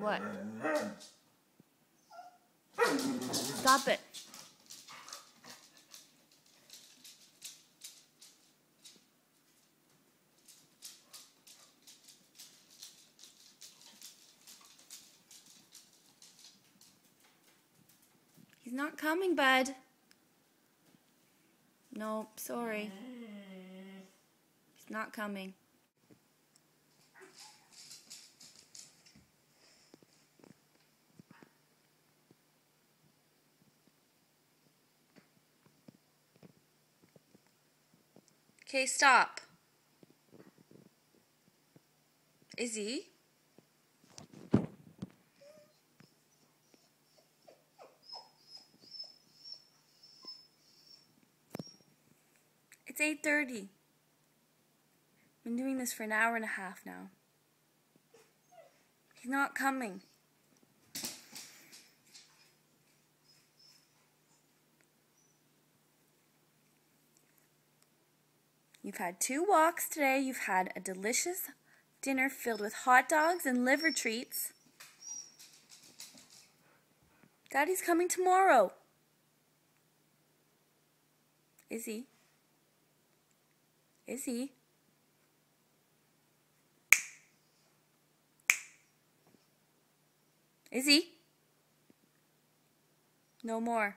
What? Stop it. He's not coming, bud. Nope, sorry. He's not coming. Okay, stop. Izzie? It's 8:30. I've Been doing this for an hour and a half now. He's not coming. You've had two walks today. You've had a delicious dinner filled with hot dogs and liver treats. Daddy's coming tomorrow. Is he? Is he? Is he? No more.